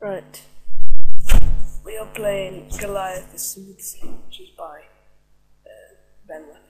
Right. We are playing Goliath the Smooth which is by uh, Ben Leffer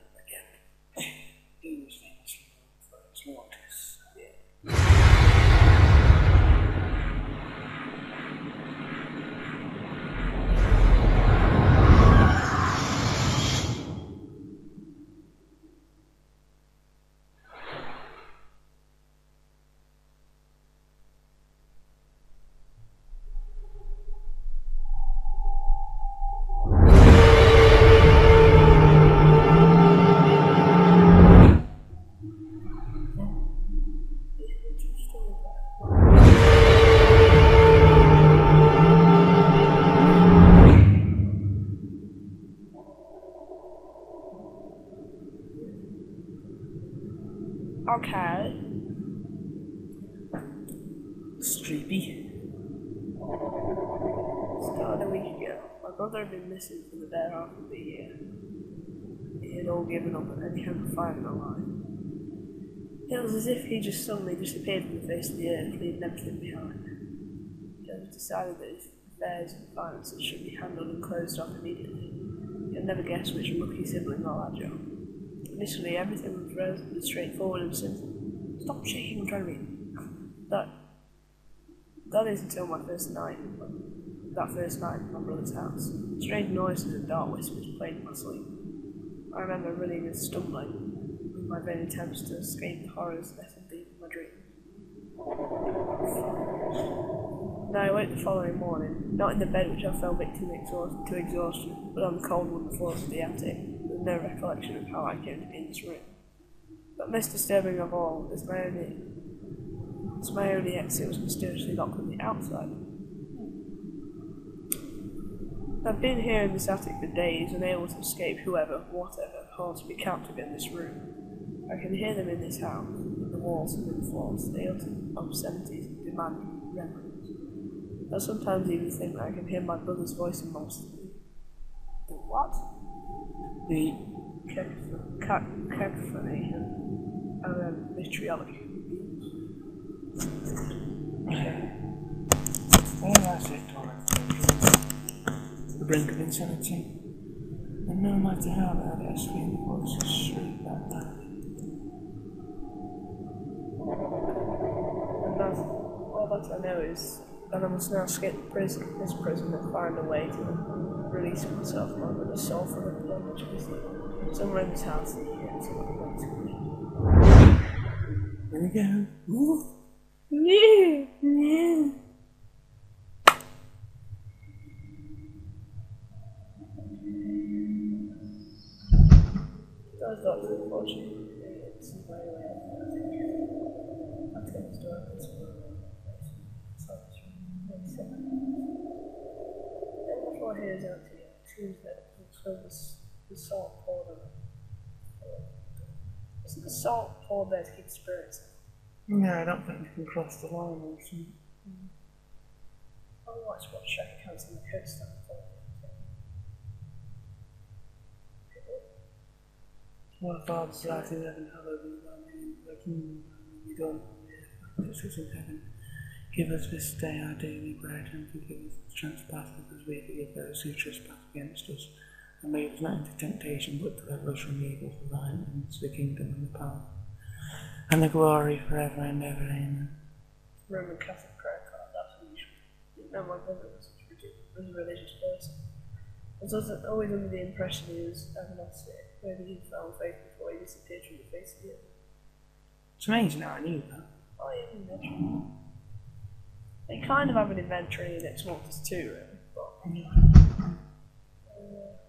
all given up on any hope of finding alive. It was as if he just suddenly disappeared from the face of the earth, leaving everything behind. Was decided that his affairs and finances should be handled and closed off immediately. You'll never guess which lucky sibling got that job. Initially, everything was relatively straightforward and simple. Stop shaking, I'm trying to read. That, that is until my first night. That first night at my brother's house. Strange noises and dark whispers played in my sleep. I remember running and stumbling with my vain attempts to escape the horrors that had been my dream. Now I woke the following morning, not in the bed which I fell victim to exhaustion, but on the cold wooden floors of the attic, with no recollection of how I came to be in this room. But most disturbing of all is my only, is my only exit was mysteriously locked from the outside. I've been here in this attic for days, unable to escape whoever, whatever, holds me captive in this room. I can hear them in this house, in the walls and in the floors. They utter obscenities and demand reverence. I sometimes even think that I can hear my brother's voice amongst them. The what? The cacophony and um, vitriolic. Okay. Well, that's it, Torrance. Brink of insanity. And no matter how loud I scream, the voices shriek that loud. And that's all that I know is that I must now escape prison, this prison, and find a way to release myself from under the soul for the which is somewhere in this house that you can see what waits for me. There we go. Ooh. Yeah, yeah. That's not unfortunate. It's way thinking. I'll tell the of this. Then before he is empty, Tuesday, it's when the, s- the salt. Isn't the salt keep the spirits out? No, I don't think we can cross the line or something. I'll watch what Shaq counts in the coat stand for. Our Father's light in heaven, hallowed be thy name. Thy kingdom come, be done on earth as it is in heaven. Give us this day our daily bread, and forgive us our trespasses as we forgive those who trespass against us. And lead us not into temptation, but deliver us from evil. For thine is the kingdom and the power, and the glory forever and ever. Amen. Roman Catholic prayer card, that's unusual. Didn't know my brother was such a religious person. I was always under the impression he was agnostic. Maybe he found faith before he disappeared from the face of the earth. It's amazing how I knew that. Oh, yeah, inventory. They kind of have an inventory in Ex Mortis too, really. But, uh,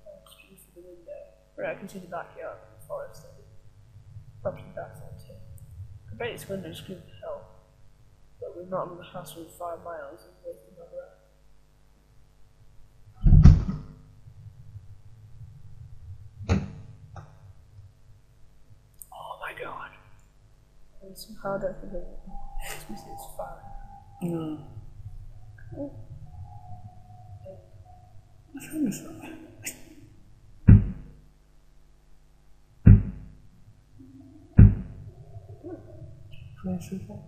that's true for the window. Right, I can see the backyard and the forest. Property back there too. I bet its windows for help. But we're not on the house with five miles and wasting my breath. Oh my god. Mm. And somehow I don't think of it. It's missing its fire. No. What's wrong with that? Place of that.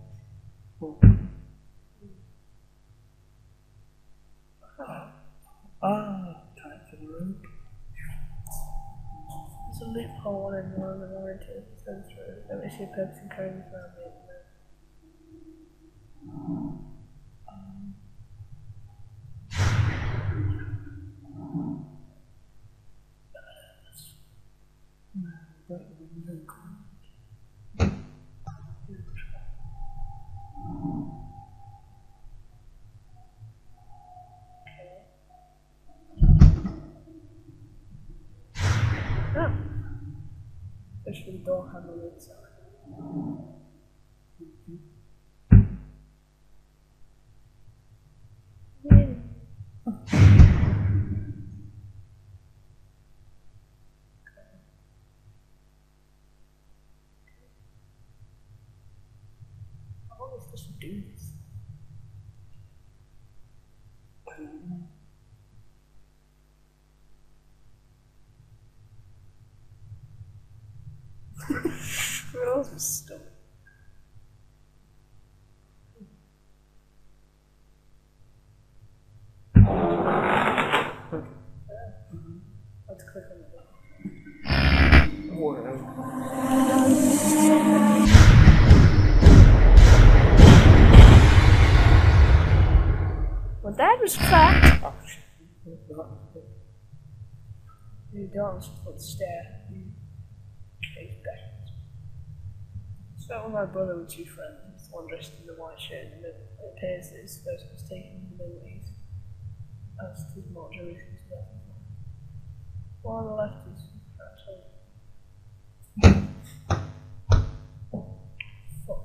Oh. Pour one in one and one into the through. Let me see pokes and cones around me. Ah. Yeah. How long is this do this? Was? Let's click on. Well, that was. Oh. You don't put stare. Face backwards. So my brother with two friends, one dressed in the white shirt in the middle. It appears that this person was taken to the Middle East. As to more birth. One on the left is Fuck.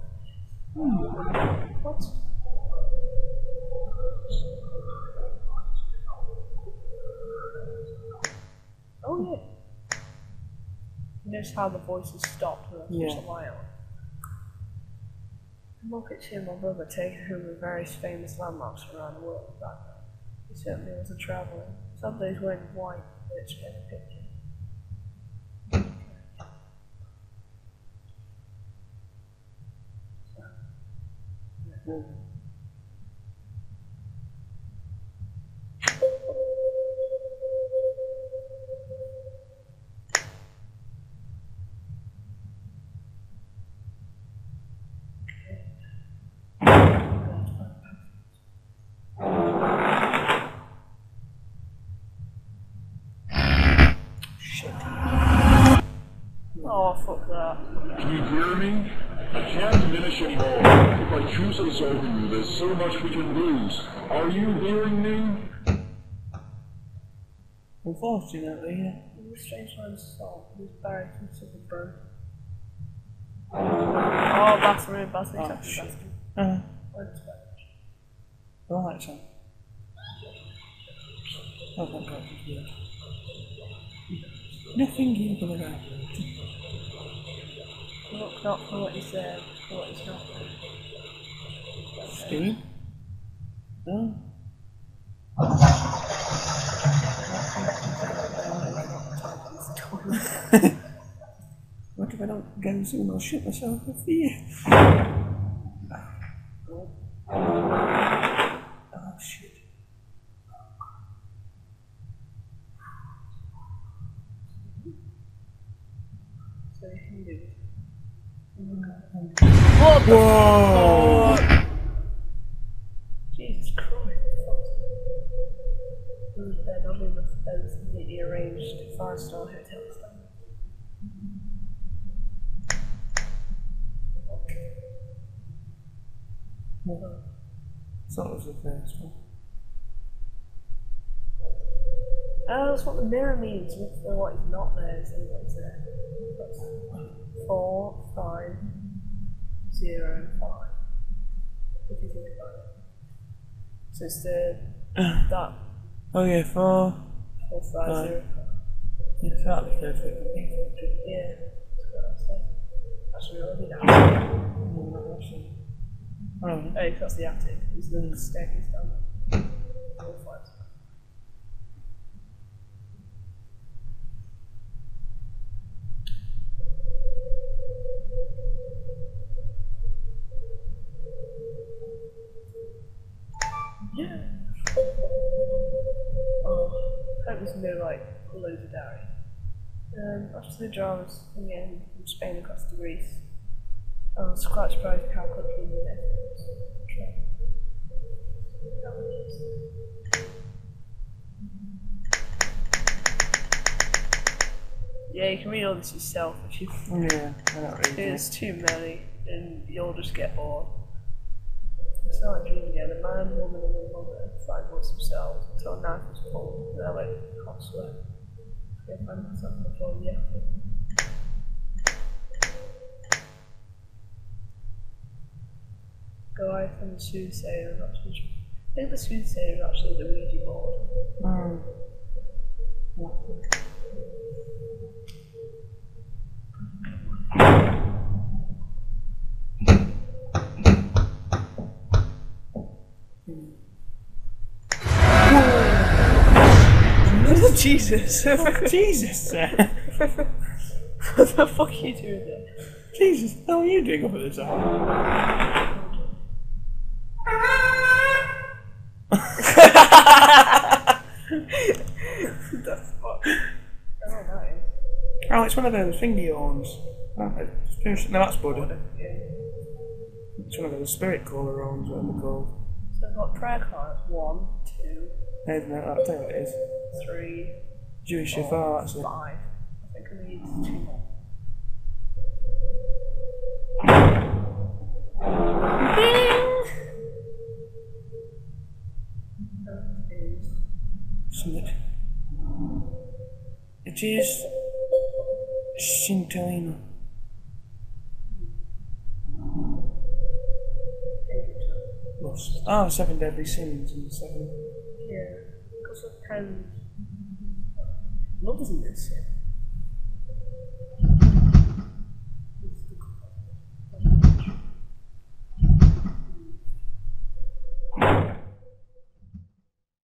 What? Oh yeah. Notice how the voices stopped when I pushed Yeah. the light on. At him, my brother, taking home the various famous landmarks around the world back then. He certainly was a traveller. Some days wearing white, literally in a picture. Shit. Fuck that. Can you hear me? I can't diminish anymore. If I choose to over you, there's so much we can lose. Are you hearing me? Unfortunately, yeah. This strange line of salt. This barrack is super burnt. Oh, bathroom, bathroom, Oh, bathroom, shit. bathroom. Uh, Where's the bathroom? right, son. Oh, thank God. Yeah. Nothing evil about it. Look not for what he said, for what he's not. Steve? No? what if I don't go soon? I'll shoot myself with fear. Oh, shit. So he can do it. Whoa! Jesus Christ. Bed, oddly enough, the bed completely arranged to five star hotel standard. So that was the first one. Oh, that's what the mirror means. Look for what is not there, so what is there. That's four, five, zero, five. If you think about it. So it's the that Oh yeah, four. four, five, Five. zero, five. Yeah, so that'll perfect. Yeah, that's what I said. Actually, I did that. Oh, Oh, that's the attic. It's the staircase down. Four, five. There's no like loads of diary. Um, after the dramas again from Spain across to Greece, I was quite surprised how quickly Netherlands trained. Yeah, you can read all this yourself if you. Yeah, I don't read it. There's too many, and you'll just get bored. It's not dream again. A man, woman, and a mother find once themselves until a knife is pulled, and they're like hot sweat. I find myself on the floor yapping. Goliath and the Soothsayer are actually. I think the Soothsayer is actually the Ouija board. Mm. Jesus! what Jesus, sir. the fuck are you doing there? Jesus, how are you doing up at the top? the fuck? Oh. Oh, it's one of those finger horns. Oh, No, that's Buddha. Yeah. It's one of those spirit caller horns, what they're called. Got prayer cards. One, two, Hey, no, you what it is. three, Jewish shofar, that's it. five. I think I need two more. That is Something. It is Shintoino. Lost. Ah, deadly sins and seven. Yeah. because some pens. Love isn't this?